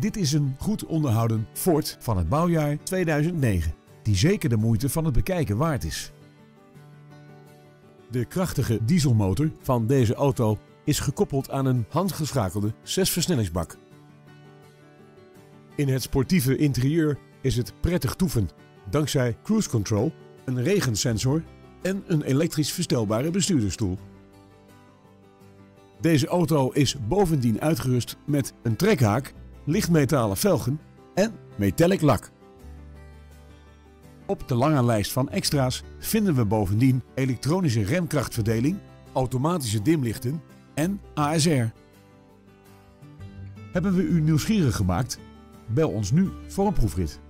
Dit is een goed onderhouden Ford van het bouwjaar 2009, die zeker de moeite van het bekijken waard is. De krachtige dieselmotor van deze auto is gekoppeld aan een handgeschakelde 6-versnellingsbak. In het sportieve interieur is het prettig toeven dankzij cruise control, een regensensor en een elektrisch verstelbare bestuurdersstoel. Deze auto is bovendien uitgerust met een trekhaak, lichtmetalen velgen en metallic lak. Op de lange lijst van extra's vinden we bovendien elektronische remkrachtverdeling, automatische dimlichten en ASR. Hebben we u nieuwsgierig gemaakt? Bel ons nu voor een proefrit.